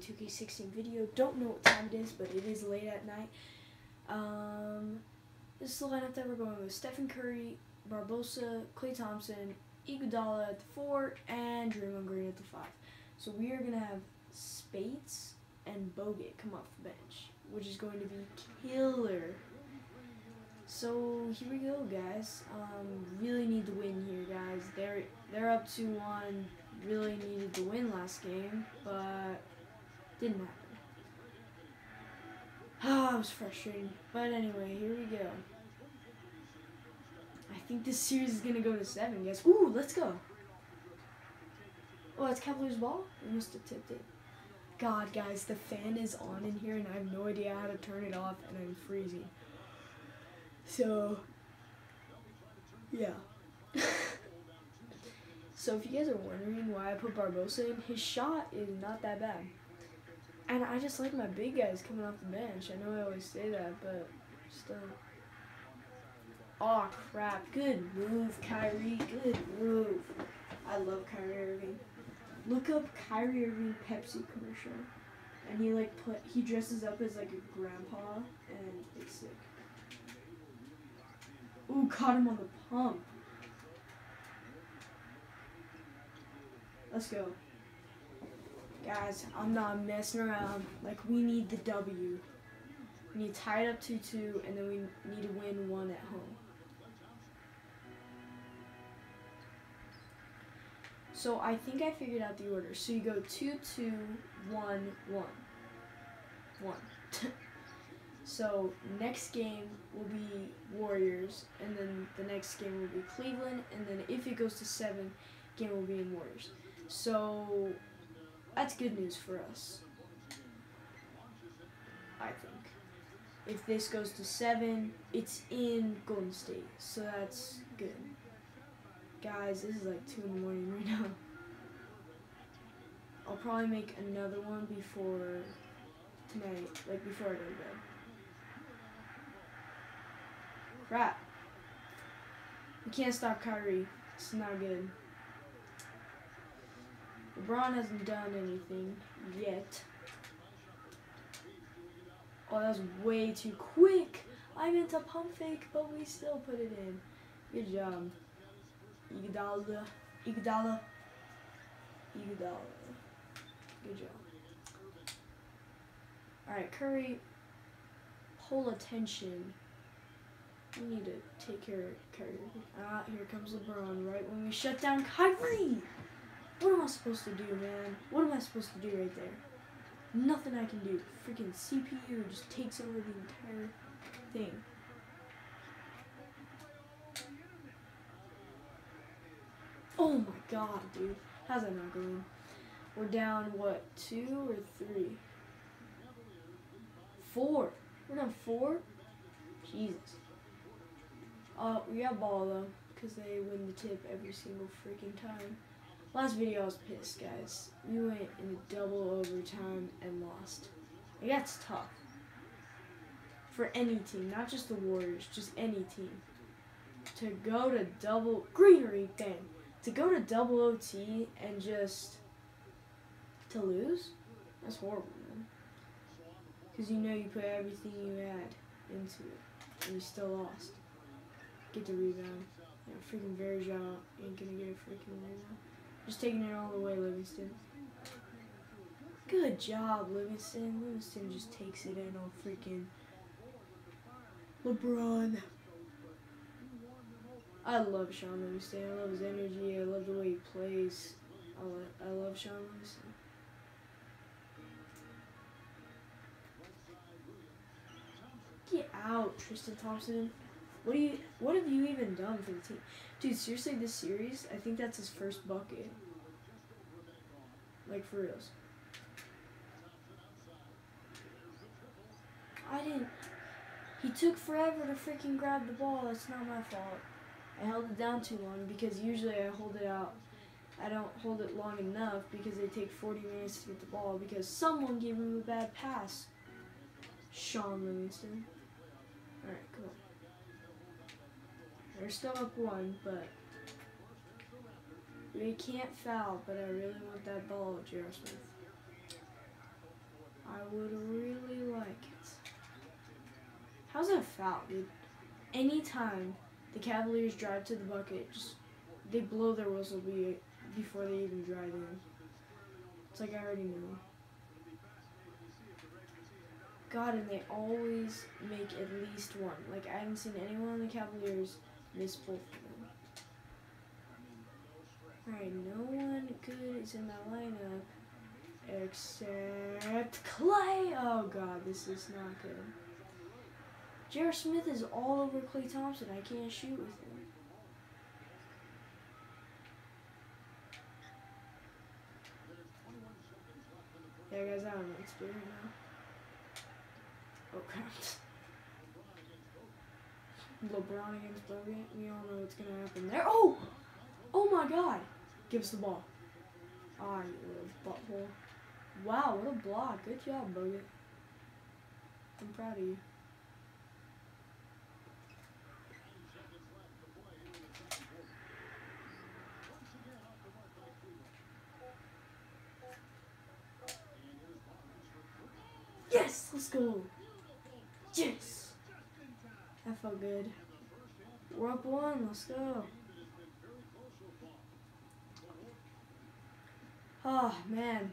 2K16 video. Don't know what time it is, but it is late at night. Um, this is the lineup that we're going with. Stephen Curry, Barbosa, Klay Thompson, Iguodala at the 4, and Draymond Green at the 5. So we are going to have Speights and Bogut come off the bench, which is going to be killer. So here we go, guys. Um, really need to win here, guys. They're they're up two one. Really needed to win last game, but didn't happen. Ah, it was frustrating. But anyway, here we go. I think this series is gonna go to seven, guys. Ooh, let's go. Oh, it's Cavaliers ball. We must have tipped it. God, guys, the fan is on in here, and I have no idea how to turn it off, and I'm freezing. So, yeah. so if you guys are wondering why I put Barbosa in, his shot is not that bad. And I just like my big guys coming off the bench. I know I always say that, but still. Oh crap, good move, Kyrie, good move. I love Kyrie Irving. Look up Kyrie Irving Pepsi commercial. And he like put he dresses up as like a grandpa and it's sick. Ooh, caught him on the pump. Let's go. Guys, I'm not messing around. Like, we need the W. We need to tie it up 2-2, and then we need to win one at home. So I think I figured out the order. So you go 2-2, 1-1. 1. So next game will be Warriors, and then the next game will be Cleveland, and then if it goes to seven, game will be in Warriors. So that's good news for us. I think. If this goes to seven, it's in Golden State, so that's good. Guys, this is like two in the morning right now. I'll probably make another one before tonight, like before I go to bed. Crap. We can't stop Kyrie. It's not good. LeBron hasn't done anything yet. Oh, that was way too quick. I meant a pump fake, but we still put it in. Good job. Iguodala. Iguodala. Iguodala. Good job. Alright, Curry. Pull attention. We need to take care of Curry. Ah, here comes LeBron right when we shut down Kyrie. What am I supposed to do, man? What am I supposed to do right there? Nothing I can do. Freaking CPU just takes over the entire thing. Oh my god, dude. How's that not going? We're down, what, two or three? Four. We're down four? Jesus. Uh, we got ball though, because they win the tip every single freaking time. Last video I was pissed, guys. We went in double overtime and lost. Like, that's tough. For any team, not just the Warriors, just any team. To go to double, greenery, bang. To go to double OT and just, to lose? That's horrible, man. Because you know you put everything you had into it, and you still lost. Get the rebound. Yeah, freaking Varejao ain't gonna get a freaking rebound. Just taking it all the way, Livingston. Good job, Livingston. Livingston just takes it in on freaking LeBron. I love Shaun Livingston. I love his energy. I love the way he plays. I, love, I love Shaun Livingston. Get out, Tristan Thompson. What do you? What have you even done for the team, dude? Seriously, this series, I think that's his first bucket. Like for reals. I didn't. He took forever to freaking grab the ball. That's not my fault. I held it down too long because usually I hold it out. I don't hold it long enough because they take 40 minutes to get the ball because someone gave him a bad pass. Shaun Livingston. Alright, come on. They're still up one, but We can't foul, but I really want that ball, J.R. Smith. I would really like it. How's that foul, dude? Anytime the Cavaliers drive to the bucket, just they blow their whistle before they even drive in. It's like I already knew. God, and they always make at least one. Like I haven't seen anyone on the Cavaliers both of them. Alright, no one good is in that lineup except Klay. Oh God, this is not good. J.R. Smith is all over Klay Thompson. I can't shoot with him. Yeah, guys, I don't know doing right now. Oh crap. LeBron against Bogut. We all know what's gonna happen there. Oh! Oh my god! Give us the ball. Ah, you little butthole. Wow, what a block. Good job, Bogut. I'm proud of you. Yes, let's go. That felt good. We're up one. Let's go. Oh man.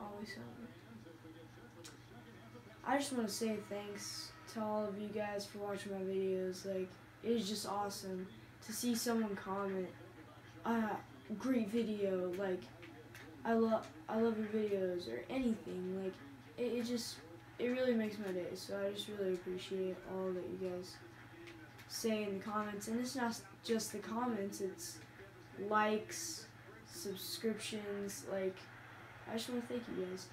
Always. I just want to say thanks to all of you guys for watching my videos. Like, it is just awesome to see someone comment, "Ah, great video." Like, I love, I love your videos or anything. Like, it, it just, it really makes my day. So I just really appreciate all that you guys say in the comments. And it's not just the comments; it's likes, subscriptions. Like, I just want to thank you guys,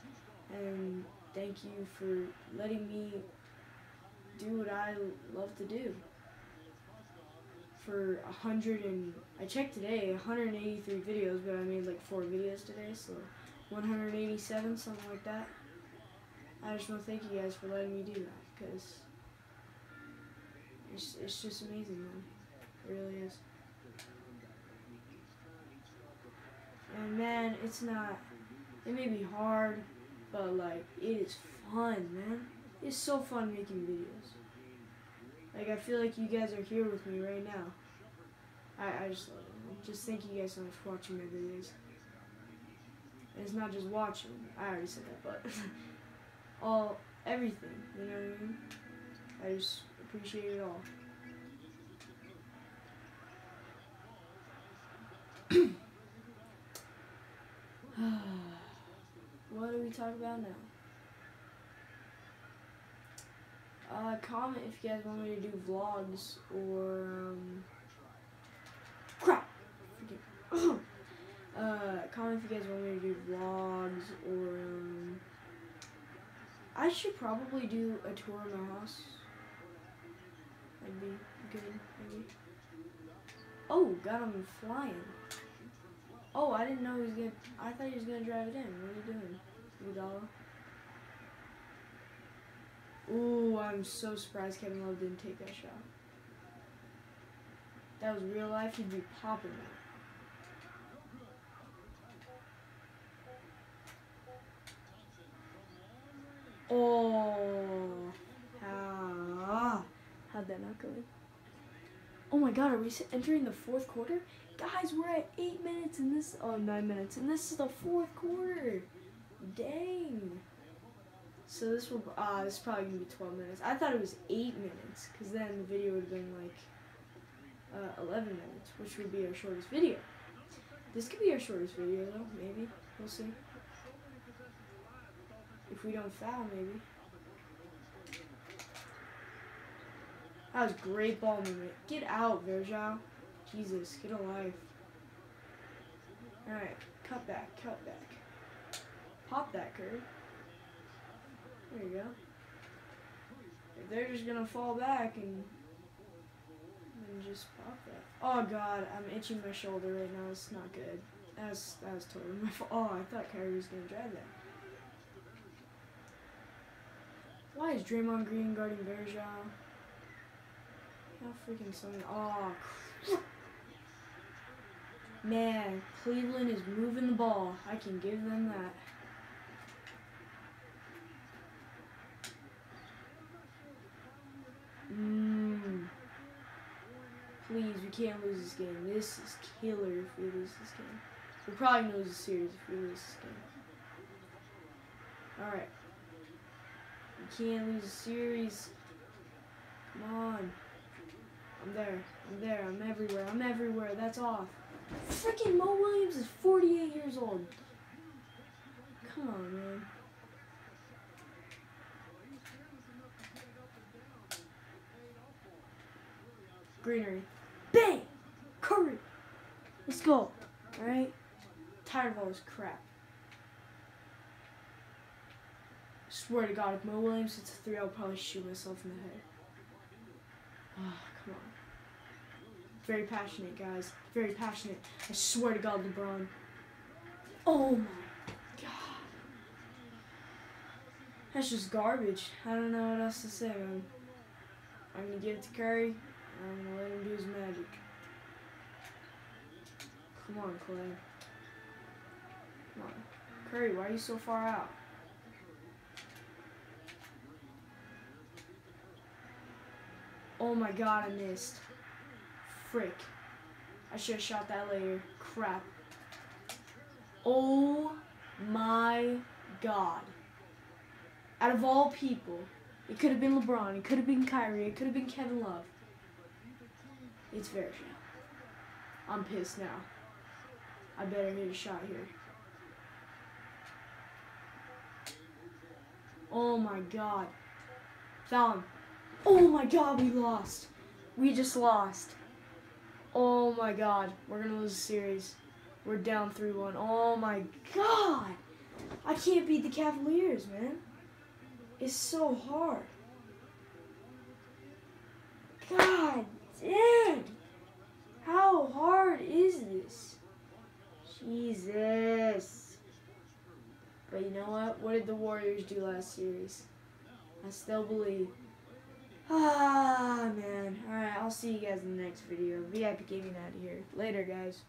and thank you for letting me do what I love to do. For a hundred and I checked today, 183 videos, but I made like four videos today, so 187, something like that. I just want to thank you guys for letting me do that, because it's, it's just amazing, man. It really is. And man, it's not, it may be hard, but like, it is fun, man. It's so fun making videos. Like, I feel like you guys are here with me right now. I, I just love it. Just thank you guys so much for watching my videos. And it's not just watching. I already said that, but all everything. You know what I mean? I just appreciate it all. what do we talk about now? Uh, comment if you guys want me to do vlogs or um, crap. Uh, comment if you guys want me to do vlogs or um, I should probably do a tour of my house. That'd be good, maybe. Oh, got him flying. Oh, I didn't know he was gonna. I thought he was gonna drive it in. What are you doing, Iguodala? Ooh, I'm so surprised Kevin Love didn't take that shot. That was real life. He'd be popping that. Oh, how? How'd that not go in? Oh my god, are we entering the fourth quarter? Guys, we're at eight minutes in this, oh, nine minutes, and this is the fourth quarter. Dang. So this will, ah, uh, this is probably gonna be 12 minutes. I thought it was eight minutes, because then the video would have been like uh, 11 minutes, which would be our shortest video. This could be our shortest video, though, maybe. We'll see. If we don't foul, maybe. That was great ball movement. Get out, Varejao. Jesus, get a life. Alright, cut back, cut back. Pop that, Curry. There you go. They're just gonna fall back and then just pop that. Oh god, I'm itching my shoulder right now. It's not good. That's that was totally my fault. Oh, I thought Kyrie was gonna drive that. Why is Draymond Green guarding Varejao? How freaking something? Oh, Man, Cleveland is moving the ball. I can give them that. Mmm. Please, we can't lose this game. This is killer if we lose this game. We'll probably lose the series if we lose this game. Alright. Can't lose a series. Come on. I'm there. I'm there. I'm everywhere. I'm everywhere. That's off. Freaking Mo Williams is 48 years old. Come on, man. Greenery. Bang! Curry! Let's go. Alright? Tired of all this crap. Swear to God, if Mo Williams hits a three, I'll probably shoot myself in the head. Oh, come on. Very passionate, guys. Very passionate. I swear to God, LeBron. Oh my God. That's just garbage. I don't know what else to say, man. I'm gonna give it to Curry. I'm gonna let him do his magic. Come on, Klay. Come on. Curry, why are you so far out? Oh my god, I missed. Frick. I should have shot that later. Crap. Oh my god. Out of all people, it could have been LeBron, it could have been Kyrie, it could have been Kevin Love. It's Varejao. I'm pissed now. I better hit a shot here. Oh my god. Foul him. Oh my god, we lost. We just lost. Oh my god. We're to lose the series. We're down 3-1. Oh my god. I can't beat the Cavaliers, man. It's so hard. God damn. How hard is this? Jesus. But you know what? What did the Warriors do last series? I still believe. Ah, man. Alright, I'll see you guys in the next video. VIP Gaming out of here. Later, guys.